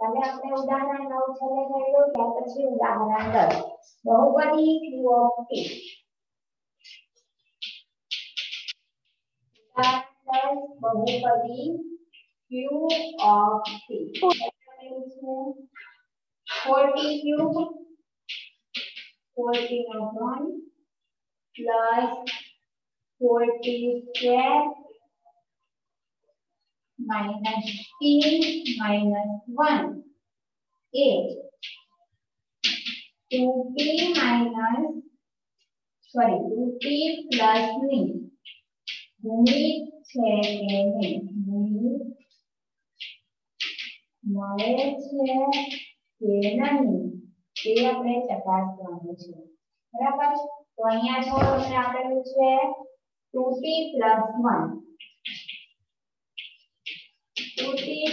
તમે આપણે ઉદાહરણ 9 છેલ્લે જોયું ત્યાર પછી ઉદાહરણ 10 બહુપદી q ઓફ t ઉદાહરણ 10 બહુપદી q of t એટલે 40 cube 40 નો ઘન plus 40 square minus t minus 1 is 2p minus sorry 2p plus ની ગુણિત છે કે નહીં ગુણિત મળે છે કે નહીં તે આપણે ચકાસવાનું છે બરાબર તો અહીંયા જો તમને આપેલું છે 2p 1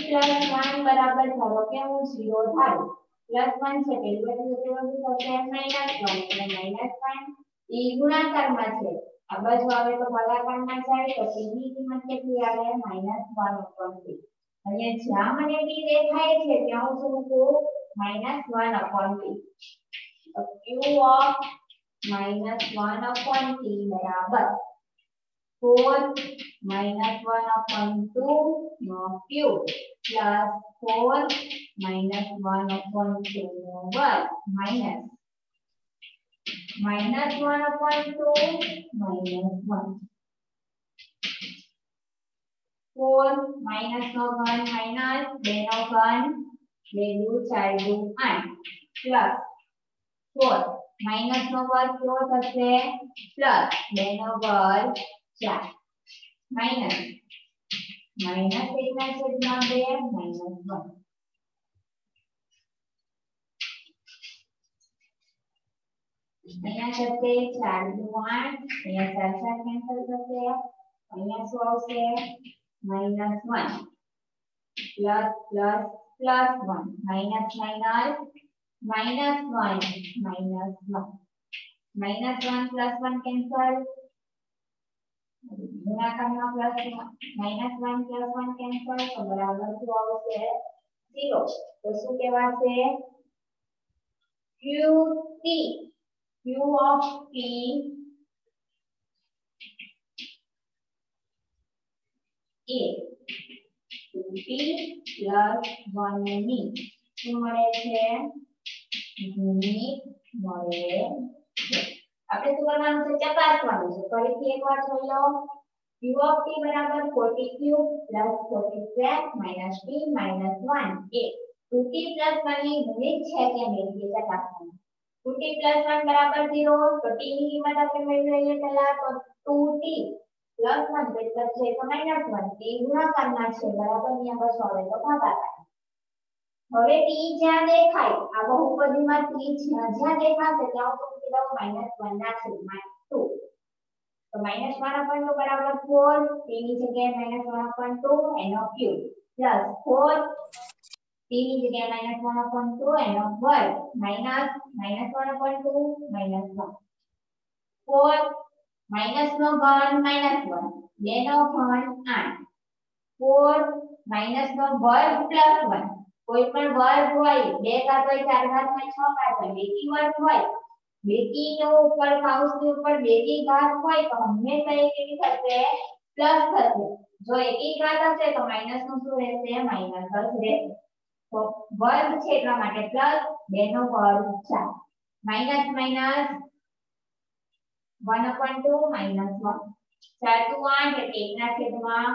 2t 1 બરાબર ધારો કે હું 0 ધારું પ્લસ 1 છે પેલું બધું કેટલું થશે માઈનસ 1 એટલે માઈનસ 1 e ગુણાકારમાં છે આ બાજુ આવે તો ભાગાકારમાં જાય તો t ની કિંમત કેટલી આવે માઈનસ 1 ઉપર 3 અહીંયા જ્યાં મને t દેખાય છે ત્યાં હું શું મૂકું માઈનસ 1 upon t તો q of minus 1 upon t બરાબર 4 minus 1 upon 2 no cube plus 4 minus 1 upon 2 no work minus minus 1 upon 2 minus 1 4 minus નો ઘન minus 2 નો ઘન 2 દુ 4 દુ 8 plus 4 minus નો વર્ગ કેવો થશે plus 2 નો વર્ગ 4 minus minus 1 ના છેદમાં 2 minus 1 અહીંયા થશે 4 દુ 8 અહીંયા 4 4 કેન્સલ થશે અહીંયા શું આવશે minus 1 plus plus plus 1 minus minus minus 1 minus 1 minus 1 plus 1 cancel ગુણાકારમાં પ્લસ માઈનસ 1 પ્લસ 1 કેન્સલ તો બરાબર શું આવશે 0 તો શું કહેવાશે qt q of t A 2t 1 ની શું મળે છે ગુણિત મળે છે આપણે શું કરવાનું છે ચકાસવાનું છે ફરીથી એકવાર જોઈ લો q of t બરાબર 40 ક્યુબ 40 સ્ક્વેર t 1 એ 2t 1 ની ગુણિત છે કે નહીં તે ચકાસવાનું 2t 1 બરાબર 0 તો t ની કિંમત આપણે મેળવી લઈએ પહેલા તો 2t 1 એટલે છે તો 1 t ગુણાકારમાં છે બરાબર અહીંયા બસ હવે તો ભાગાકાર હવે t જ્યાં દેખાય આ બહુપદીમાં t જ્યાં જ્યાં દેખાશે ત્યાં હું મૂકી દઉં -1 ના છેદમાં 2 તો -1 upon 2 બરાબર 4 t ની જગ્યાએ -1 upon 2 એનો ક્યુબ પ્લસ 4 t ની જગ્યાએ -1 upon 2 એનો વર્ગ માઈનસ -1 upon 2 -1 4 માઈનસ નો ઘન -1 2 નો ઘન 8 4 માઈનસ નો વર્ગ પ્લસ 1 કોઈ પણ વર્ગ હોય બે ઘાત હોય ચાર ઘાત હોય છ ઘાત હોય બેકી વર્ગ હોય બેકી નો ઉપર કૌંસની ઉપર બેકી ઘાત હોય તો હંમેશા એ કેવી થશે પ્લસ થશે જો એકી ઘાત હશે તો માઈનસ નું શું રહેશે માઈનસ જ રહેશે તો વર્ગ છે એટલા માટે પ્લસ બે નો વર્ગ ચાર માઈનસ માઈનસ 1 upon 2 minus 1 ચાર દુ આઠ એટલે એકના છેદમાં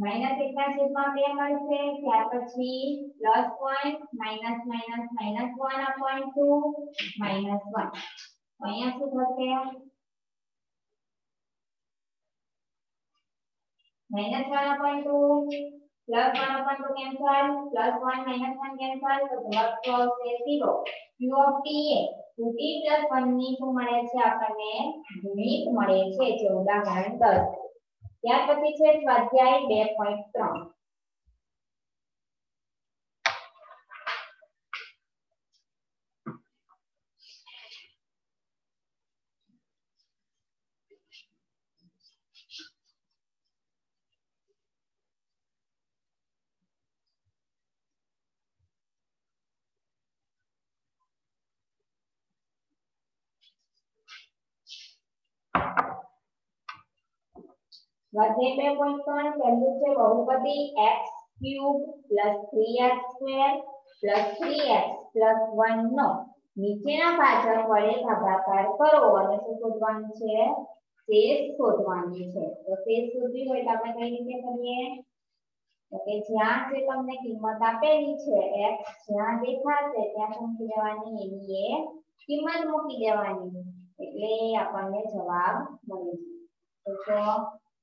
માઈનસ એકના છેદમાં બે મળશે ત્યાર પછી plus one minus minus minus one upon two minus one અહીંયા શું થશે minus one upon two plus one upon two cancel plus one minus one cancel તો જવાબ શું આવશે zero Q of T A two T plus one ની શું મળે છે આપણને ગુણિત મળે છે જે ઉદાહરણ દસ ત્યાર પછી છે સ્વાધ્યાય 2.3 વધે બે પોઈન્ટ ત્રણ પહેલું છે. બહુપદી x cube plus three x square plus three x plus one નો નીચેના પાછળ વડે ભાગાકાર કરો અને શું શોધવાનું છે? શેષ શોધવાનું છે. તો શેષ શોધવી હોય તો આપણે કઈ રીતે કરીએ? તો કે જ્યાં જે તમને કિંમત આપેલી છે, x જ્યાં દેખાશે ત્યાં મૂકી દેવાની, એની એ કિંમત મૂકી દેવાની. એટલે આપણને જવાબ મળી જશે તો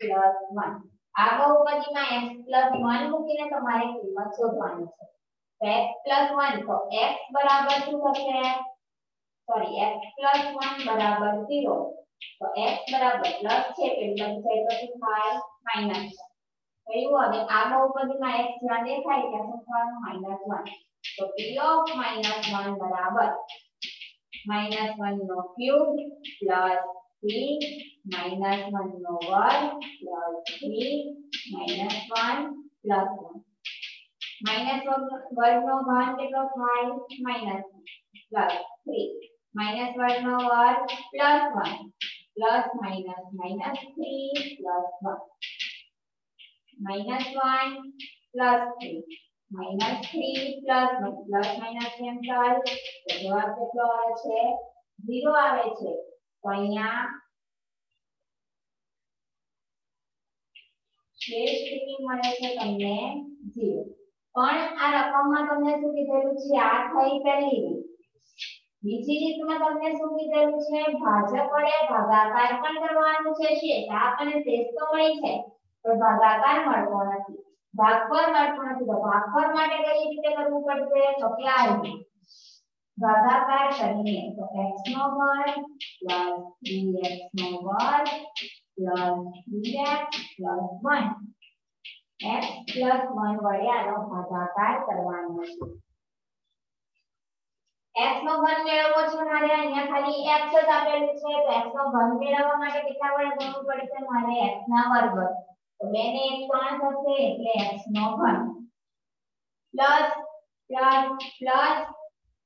પ્લસ 1 આ બહુપદીમાં x પ્લસ 1 મૂકીને તમારે કિંમત શોધવાની છે તો x પ્લસ 1 તો x બરાબર શું થશે સોરી x પ્લસ 1 બરાબર 0 તો x બરાબર પ્લસ છે એટલે થઈ તો શું થાય માઈનસ થયું અને આ બહુપદીમાં x જ્યાં દેખાય ત્યાં શું થવાનું માઈનસ 1 તો p ઓફ માઈનસ 1 બરાબર માઈનસ 1 નો cube plus 3 minus 1 over plus 3 minus 1 plus 1. Minus 1 નો ઘાત કેટલો થાય minus plus 3 minus 1 over plus 1 plus minus minus 3 plus 1 minus 1 plus 3 minus 3 plus 1 plus minus એમ થાય તો જવાબ કેટલો આવે છે 0 આવે છે તો અહીંયા જે સ્થિતિ મળે છે તમને 0 પણ આ રકમમાં તમને શું કીધેલું છે? આ થઈ પહેલી બીજી રીતમાં તમને શું કીધેલું છે? ભાજક વડે ભાગાકાર પણ કરવાનું છે શેષ. આપણને શેષ તો મળી છે, પણ ભાગાકાર મળતો નથી. ભાગફળ મળતો નથી. તો ભાગફળ માટે કઈ રીતે કરવું પડશે? તો ક્યાં वर्गाकार करनी है तो x नो वर्ग प्लस 3x नो वर्ग plus 3x plus 1 x plus 1 વડે આનો ભાગાકાર કરવાનો છે x નો ઘન મેળવવો છે મારે અહીંયા ખાલી x જ આપેલું છે તો x નો ઘન મેળવવા માટે કેટલા વડે ગુણવું પડશે મારે x ના વર્ગ તો 2 ને 1 3 થશે એટલે x નો ઘન પ્લસ પ્લસ પ્લસ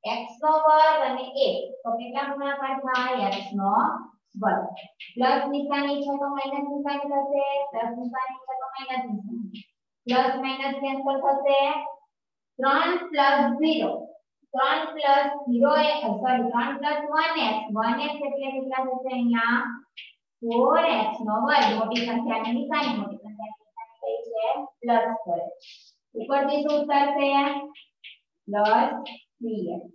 x નો વર્ગ અને 1 તો કેટલા ગુણાકારમાં આવે x નો વર્ગ પ્લસ નિશાની છે તો માઈનસ નિશાની થશે પ્લસ નિશાની છે તો માઈનસ નિશાની પ્લસ માઈનસ કેન્સલ થશે 3 0 3 0 એ સોરી 3 1x 1x એટલે કેટલા થશે અહીંયા 4x નો વર્ગ મોટી સંખ્યાની નિશાની મોટી સંખ્યાની કઈ છે પ્લસ કરે ઉપરથી શું ઉતરશે plus 3x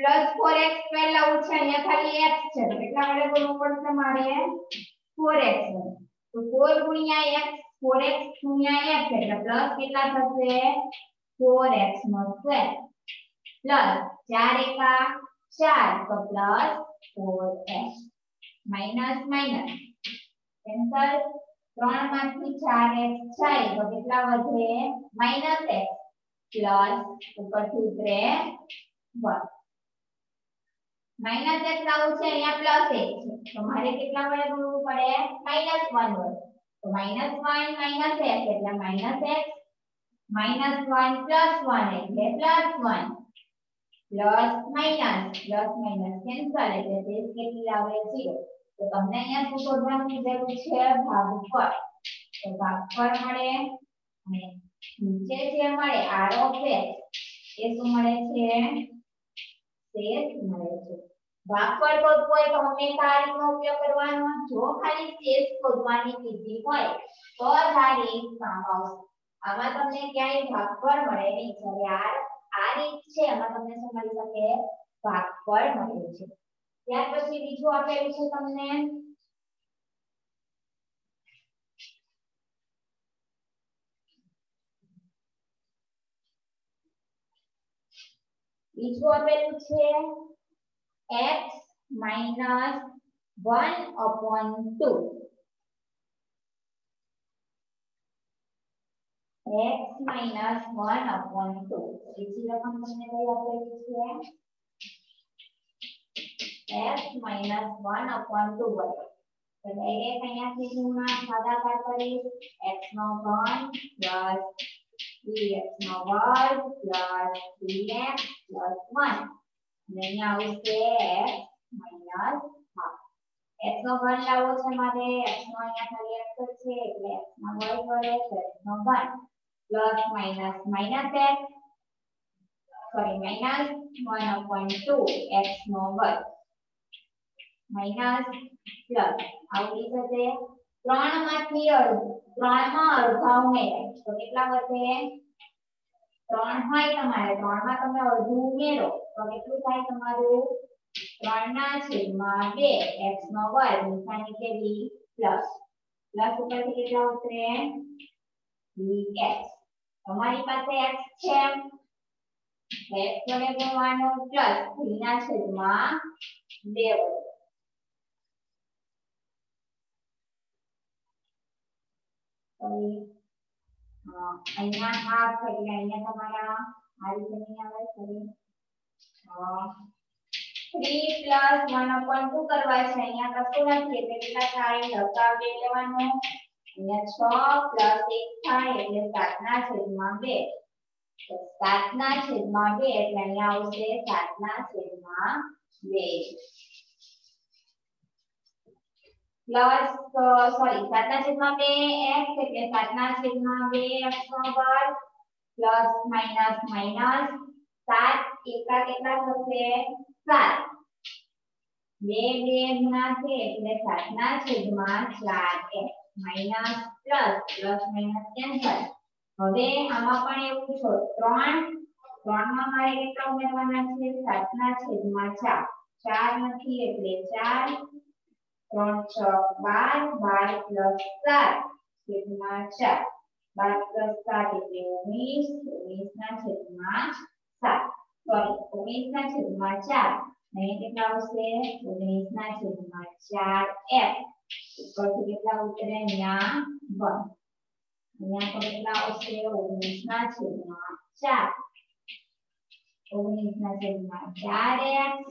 plus four x पहला ऊँचा है यहाँ खाली एक्स चल कितना बड़े बोलूँ पर से मारे हैं फोर एक्स तो फोर गुनिया एक्स फोर एक्स गुनिया एक्स है तो प्लस कितना था से फोर एक्स मस्त प्लस चार एका चार तो plus four x minus minus cancel त्राण मात्री चार एक्स चार तो कितना बचे माइनस एक्स प्लस ऊपर टू थ्री वन માઈનસ કેટલા છે અહીંયા પ્લસ 1 છે તો મારે કેટલા વડે ગુણવું પડે માઈનસ 1 વડે તો માઈનસ 1 માઈનસ 1 એટલે માઈનસ x માઈનસ 1 પ્લસ 1 એટલે plus 1 plus minus plus minus cancel એટલે તે કેટલી આવે 0 તો તમને અહીંયા શું શોધવાનું જરૂર છે ભાગફળ તો ભાગફળ મળે અને નીચે જે મળે r ઓફ x એ શું મળે છે શેષ મળે છે વાકવડ પદ હોય તો હંમેશા આ રીતનો ઉપયોગ કરવાનો જો ખાલી સ્પેસ શોધવાની કીધી હોય તો જ આ રીત કામ આવશે આમાં તમને ક્યાંય વાકવડ મળે નહીં જ્યારે આ આ રીત છે એમાં તમને શું મળી શકે વાકવડ મળે છે ત્યાર પછી બીજું આપેલું છે તમને બીજું આપેલું છે x minus 1 upon 2. x minus 1 upon 2. तीसरा फ़ंक्शन है यहाँ पे लिखिए x minus 1 upon 2 बने तो मेरे यहाँ से गुणा सादा कर करें x नो वन प्लस 3x नो वर्ग प्लस 3x प्लस 1 અને અહીંયા આવશે x minus x નો ઘન લાવવો છે મારે x નો અહીંયા ખાલી x જ છે એટલે x નો વર્ગ વડે x નો ઘન plus minus minus x sorry minus 1 upon 2 x નો વર્ગ માઈનસ પ્લસ આવડી જશે 3 માંથી અડધું 3 માં અડધા ઉમેરાય તો કેટલા વધે 3 હોય તમારે 3 માં તમે અડધું ઉમેરો તો કેટલું થાય તમારું ત્રણ ના છેદમાં બે એક્સ નો વર્ગ નિશાની કેવી પ્લસ પ્લસ ઉપરથી કેટલા ઉતરે એક્સ તમારી પાસે એક્સ છે એક્સ વડે ગુણવાનું પ્લસ થ્રી ના છેદમાં બે વડે અહીંયા હાફ એટલે અહીંયા તમારા આ રીતે નહીં આવે ફરી 3 પ્લસ 1 upon 2 કરવા છે અહીંયા કશું નથી એટલે કેટલા થાય લસાઅ બે લેવાનો અહીંયા 6 પ્લસ 1 થાય એટલે 7 ના છેદમાં 2 તો 7 ના છેદમાં 2 એટલે અહીંયા આવશે 7 ના છેદમાં 2 પ્લસ સોરી 7 ના છેદમાં 2 x એટલે 7 ના છેદમાં 2 x નો વર્ગ પ્લસ માઈનસ માઈનસ 7 એકા કેટલા થશે સાત બે બે ગુણા છે એટલે સાત ના છેદમાં ચાર X minus plus plus minus cancel હવે આમાં પણ એવું છે ત્રણ ત્રણ માં મારે કેટલા ઉમેરવાના છે સાત ના છેદમાં ચાર ચાર નથી એટલે ચાર ત્રણ છ બાર બાર પ્લસ સાત છેદમાં ચાર બાર પ્લસ સાત એટલે ઓગણીસ ઓગણીસ ના છેદમાં સાત સોરી ઓગણીસ ના છેદમાં ચાર અહીં કેટલા આવશે ઓગણીસ ના છેદમાં ચાર એફ ઉપરથી કેટલા ઉતરે અહીંયા વન અહીંયા તો કેટલા આવશે ઓગણીસ ના છેદમાં ચાર ઓગણીસ ના છેદમાં ચાર એક્સ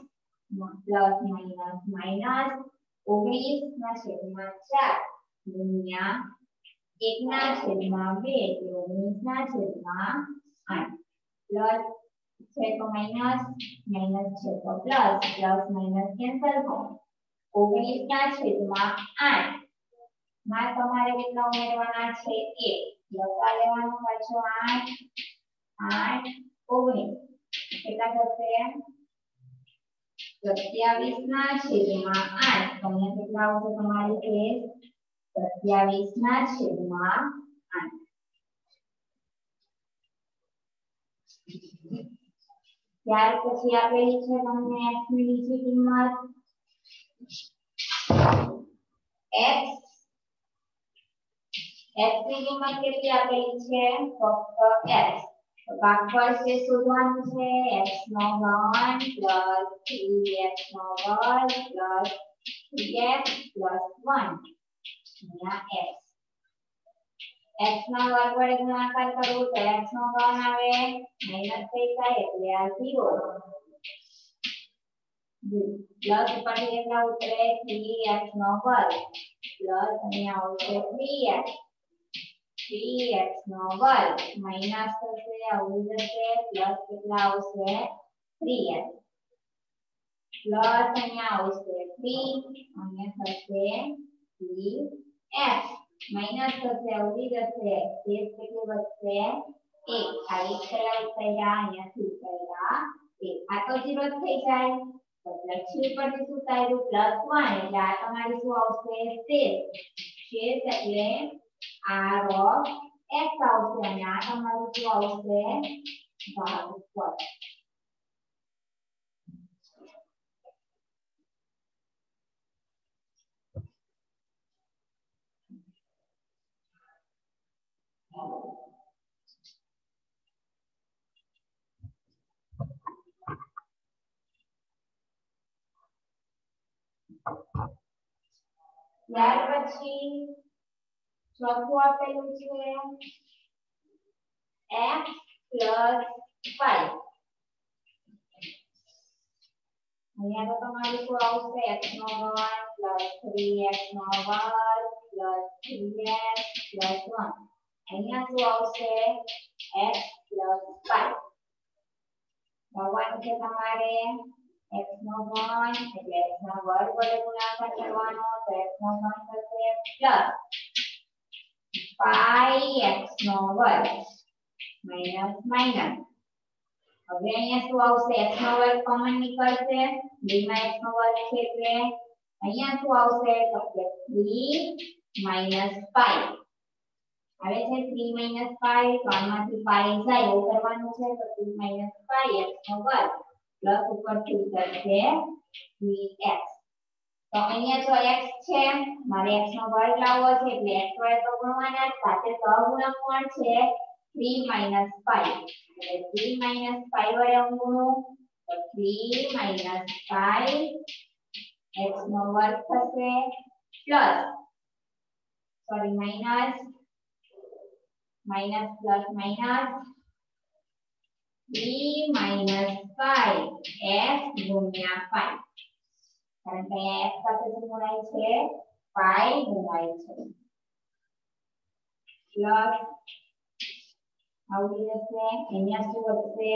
પ્લસ માઇનસ માઇનસ ઓગણીસ ના છેદમાં ચાર ગુણ્યા એક ના છેદમાં બે એટલે ઓગણીસ ના છેદમાં આઠ પ્લસ છે તો માઇનસ માઇનસ છે તો પ્લસ પ્લસ માઇનસ કેન્સલ થાય ઓગણીસ ના છેદમાં આઠ માં તમારે કેટલા ઉમેરવાના છે એક લખવા લેવાનું પાછો આઠ આઠ ઓગણીસ કેટલા થશે સત્યાવીસ ના છેદમાં આઠ તમને કેટલા આવશે તમારી કે સત્યાવીસ ના છેદમાં આઠ ત્યાર પછી આપેલી છે તમને x ની બીજી કિંમત x x ની કિંમત કેટલી આપેલી છે ફક્ત x તો ભાગફળ છે શોધવાનું છે x નો ઘન 3x નો વર્ગ 3x 1 અહીંયા x x નો વર્ગ વડે ગુણાકાર કરવું તો x નો ઘન આવે માઈનસ થઈ જાય એટલે આ 0 પ્લસ ઉપરથી કેટલા ઉતરે 3x નો વર્ગ પ્લસ અહીંયા આવશે 3x 3x નો વર્ગ માઈનસ થશે આવું જશે પ્લસ કેટલા આવશે 3x પ્લસ અહીંયા આવશે 3 અહીંયા થશે 3x માઇનસ થશે ઉડી જશે શેષ કેટલું વધશે 1 આ એક કલા ઉતર્યા અહીંયાથી ઉતર્યા 1 આ તો 0 થઈ જાય. તો લક્ષ્મી પરથી શું થાય? પ્લસ 1 એટલે આ તમારી શું આવશે? શેષ શેષ એટલે r ઓફ x આવશે. અને આ તમારું શું આવશે? ભાગફળ ત્યાર પછી ચોથું આપેલું છે x plus 5 અહીંયા તો તમારું શું આવશે x નો વર્ગ 3x નો વર્ગ 3x 1 અહીંયા શું આવશે x 5 ભગવાન છે તમારે x નો ઘન એટલે x નો વર્ગ વડે ગુણાકાર કરવાનો તો x નો ઘન થશે પ્લસ 5x નો વર્ગ માઈનસ માઈનસ હવે અહીંયા શું આવશે x નો વર્ગ કોમન નીકળશે b માં x નો વર્ગ છે એટલે અહીંયા શું આવશે તો કે 3 5 આવે છે 3 5 3 માંથી 5 જાય એવું કરવાનું છે તો 3 5 x નો વર્ગ પ્લસ ઉપરથી ઉતરશે 3x તો અહીંયા જો x છે મારે x નો વર્ગ લાવવો છે એટલે x વડે તો ગુણવાના સાથે સહગુણક કોણ છે 3 5 એટલે 3 5 વડે હું ગુણું તો 3 5 x નો વર્ગ થશે plus sorry minus minus plus minus 3 minus 5 x ગુણ્યા 5 કારણ કે અહીંયા x સાથે શું ગુણાય છે 5 ગુણાય છે પ્લસ આવડી જશે અહીંયા શું વધશે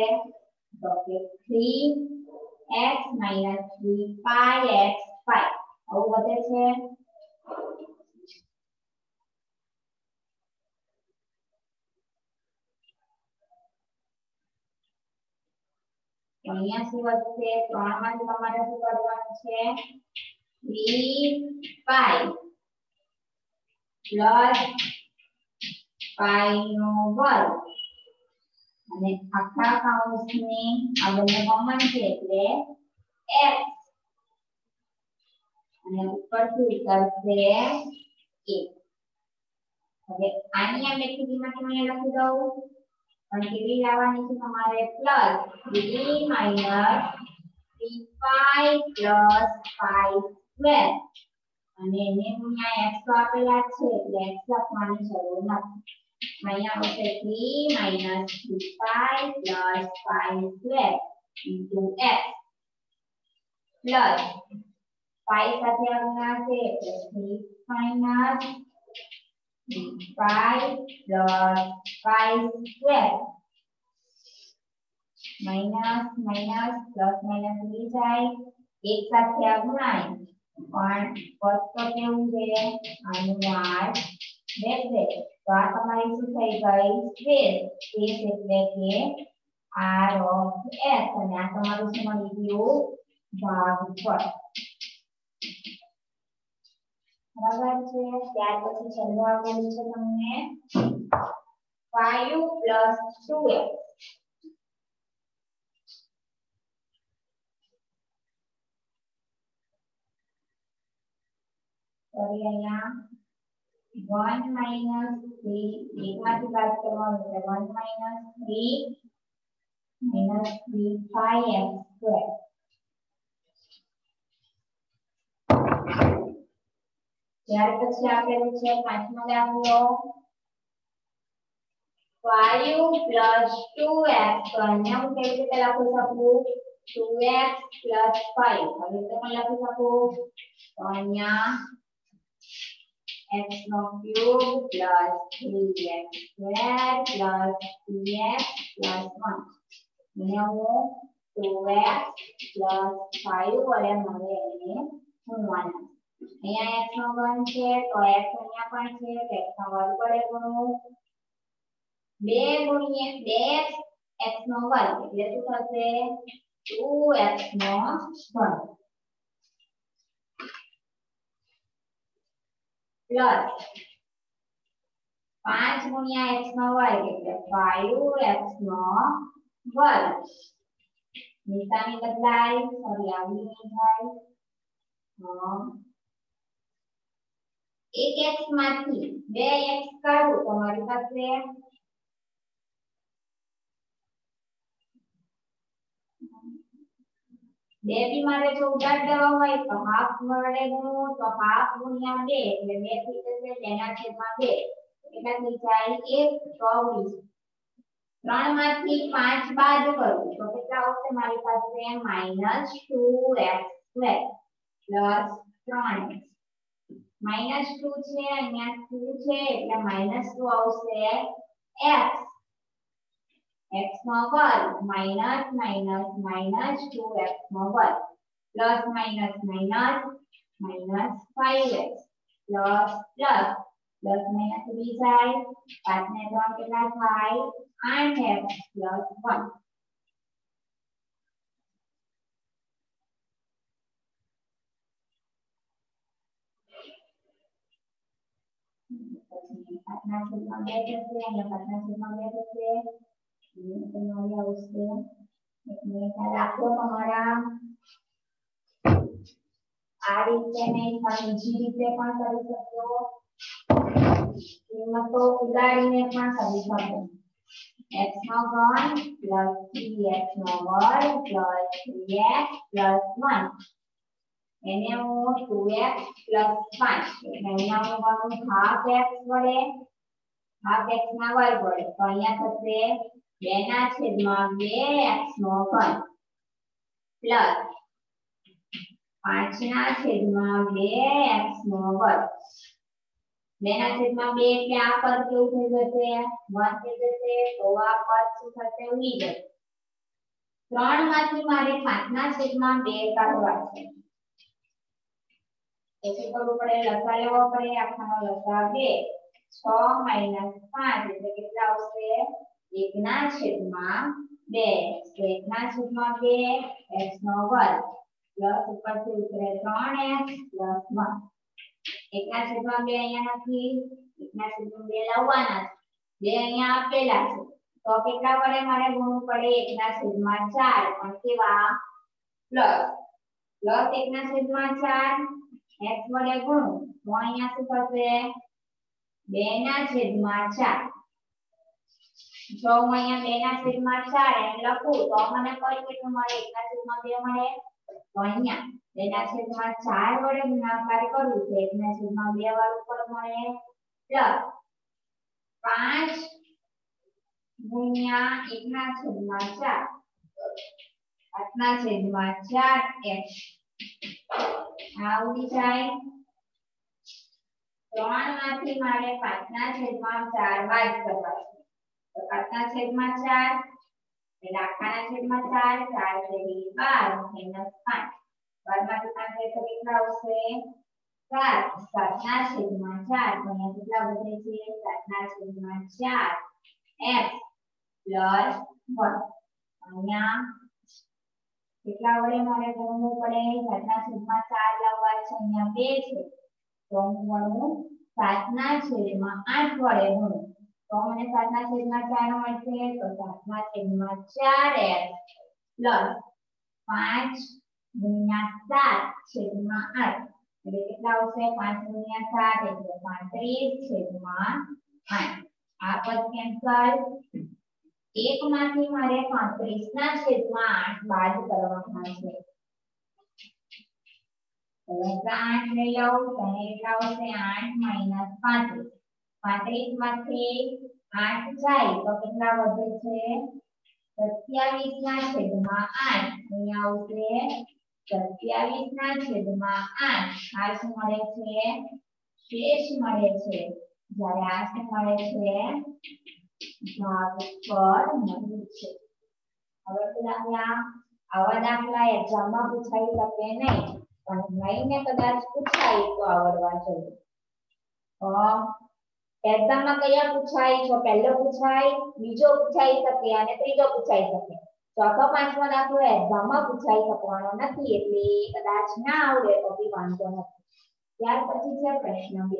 તો કે 3x 3 5x 5 આવું વધે છે અહીંયા શું વધશે 3 માં તમારે શું કરવાનું છે? v પાઈ પ્લસ નો વર્ગ. અને આખા કૌંસની આ બંને કોમન છે એટલે x. અને ઉપરથી ઉતરશે a. હવે આની આ મેથીમાંથી મને લખી દઉં. પણ કેવી લાવવાની છે તમારે પ્લસ 3 માઈનસ 3 પ્લસ 5 સ્ક્વેર અને એને ગુણ્યા x તો આપેલા છે એટલે x લખવાની જરૂર નથી અહીંયા આવશે 3 minus 3 plus 5 square into x plus 5 સાથે ગુણાશે એટલે 3 minus 5 plus 5 square minus minus plus minus ઉડી જાય એક સાથે આ ગુણાય પણ પદ તો કેવું છે આનું r બેસે તો આ તમારી શું થઈ ગઈ સ્પેસ સ્પેસ એટલે કે r of s અને આ તમારું શું મળી ગયું ભાગફળ બરાબર છે ત્યાર પછી છેલ્લું આપેલું છે તમને 5 2x સોરી અહીંયા 1 minus 3 એકમાંથી બાદ કરવાનું એટલે 1 minus 3 minus 3 5x square ત્યાર પછી આપેલું છે પાંચમો દાખલો 5 plus 2x તો અહીંયા હું કેવી રીતે લખી શકું 2x plus 5 હવે તો પણ લખી શકું તો અહીંયા x નો cube plus 3x square plus 2x plus 1 અહીંયા હું 2x પ્લસ 5 વડે મને એને ગુણવાના અહીંયા x નો ઘન છે તો x અહીંયા પણ છે તો x નો વર્ગ વડે ગુણવું 2 ગુણ્યા 2 x નો વર્ગ એટલે શું થશે 2x નો વર્ગ પ્લસ 5 ગુણ્યા x નો વર્ગ એટલે 5x નો વર્ગ નિશાની બદલાય સોરી આવી નહીં થાય એક x માંથી બે x કાઢું તો મારી પાસે બે બી મારે જો ઉડાડ દેવા હોય તો હાફ વડે ગુણવું તો હાફ ગુણ્યા બે એટલે બે થઈ જશે તેના છેદમાં બે એટલા થઈ જાય એક ચોવીસ ત્રણ માંથી પાંચ બાદ કરું તો કેટલા આવશે મારી પાસે minus two X square plus ત્રણ માઇનસ ટુ છે અહીંયા ટુ છે એટલે માઇનસ ટુ આવશે એક્સ એક્સ નો વર્ગ minus minus minus two X નો વર્ગ plus minus minus minus five X plus plus દસ માઇનસ વીસ જાય પાંચ ને ત્રણ કેટલા થાય આઠ એક્સ પ્લસ વન પાંચના છેદમાં બે થશે અહીંયા પાંચના છેદમાં બે થશે તમારી આવશે એક મિનિટ રાખો તમારા આ રીતે નહીં પણ બીજી રીતે પણ કરી શકશો કિંમતો ઉડાડીને પણ કરી શકો x નો ઘન પ્લસ 3x નો વર્ગ પ્લસ 3x પ્લસ 1 એને હું 2x પ્લસ 5 એટલે અહીંયા હું ગણું હાફ x વડે હાફ x ના વર્ગ વડે તો અહીંયા થશે 2 ના છેદમાં 2x નો ઘન પ્લસ 5 ના છેદમાં 2x નો વર્ગ બેના છેદમાં બે એટલે આ પદ કેવું થઈ જશે વન થઈ જશે તો આ પદ શું થશે ઉડી જશે ત્રણ માંથી મારે પાંચના છેદમાં બે કાઢવા છે તો શું કરવું પડે લસા લેવો પડે આખાનો લસા બે છ માઇનસ પાંચ એટલે કેટલા આવશે એકના છેદમાં બે તો એકના છેદમાં બે એક્સ નો વર્ગ પ્લસ ઉપરથી ઉતરે ત્રણ એક્સ પ્લસ વન એકના છેદમાં બે અહીંયા નથી એકના છેદમાં બે લાવવાના છે બે અહીંયા આપેલા છે તો કેટલા વડે મારે ગુણવું પડે એકના છેદમાં ચાર પણ કેવા પ્લસ પ્લસ એકના છેદમાં ચાર x વડે ગુણું, તો અહીંયા શું થશે? 2 ના છેદમાં 4 જો હું અહીંયા 2 ના છેદમાં 4 એમ લખું, તો મને કઈ કેટલું મળે? 1 ના છેદમાં 2 મળે? તો અહીંયા 2 ના છેદમાં 4 વડે ગુણાકાર કરું, તો 1 ના છેદમાં 2 વાળું પદ મળે પ્લસ 5 ગુણ્યા 1 ના છેદમાં 4 8 ના છેદમાં 4 x આ ઉડી જાય ત્રણ માંથી મારે પાંચના છેદમાં ચાર બાદ કરવા છે તો પાંચના છેદમાં ચાર એટલે આખાના છેદમાં ચાર ચાર તેરી બાર માઇનસ પાંચ બારમાંથી પાંચ એટલે કેટલા આવશે સાત સાતના છેદમાં ચાર તો અહીંયા કેટલા વધે છે સાતના છેદમાં ચાર એક્સ પ્લસ વન અહીંયા કેટલા વડે મારે ગુણવું પડે સાતના છેદમાં ચાર લાવવા છે, અહીંયા બે છે. તો હું ગણું સાતના છેદમાં આઠ વડે ગુણું તો મને સાતના છેદમાં ચાર મળશે તો સાતના છેદમાં ચાર એક્સ પ્લસ પાંચ ગુણ્યા સાત છેદમાં આઠ. એટલે કેટલા આવશે? પાંચ ગુણ્યા સાત એટલે પાંત્રીસ છેદમાં આઠ. આ પદ કેન્સલ એક માંથી મારે પાંત્રીસ ના છેદમાં આઠ બાદ કરવાના છે લસા આઠ લઈ લઉં તો કેટલા આવશે આઠ માઇનસ પાંત્રીસ પાંત્રીસ માંથી આઠ જાય તો કેટલા વધે છે સત્યાવીસ ના છેદમાં આઠ અહીંયા આવશે સત્યાવીસ ના છેદમાં આઠ આ શું મળે છે શેષ મળે છે જ્યારે આ શું મળે છે ભાગ પર મળે છે હવે દાખલા આવા દાખલા એક્ઝામમાં પૂછાઈ શકે નહીં પણ લઈને કદાચ પૂછાય તો આવડવા જોઈએ એક્ઝામમાં કયા પૂછાય છો પહેલો પૂછાય બીજો પૂછાઈ શકે અને ત્રીજો પૂછાઈ શકે ચોથો પાંચમો દાખલો એક્ઝામમાં પૂછાઈ શકવાનો નથી એટલે કદાચ ના આવડે તો બી વાંધો નથી ત્યાર પછી છે પ્રશ્ન બે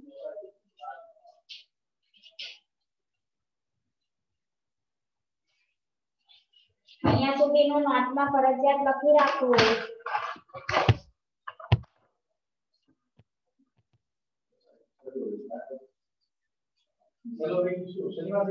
અહીંયા સુધીનું નોટમાં ફરજિયાત લખી રાખવું ચલો ભાઈ શું શનિવાર